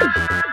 Ah!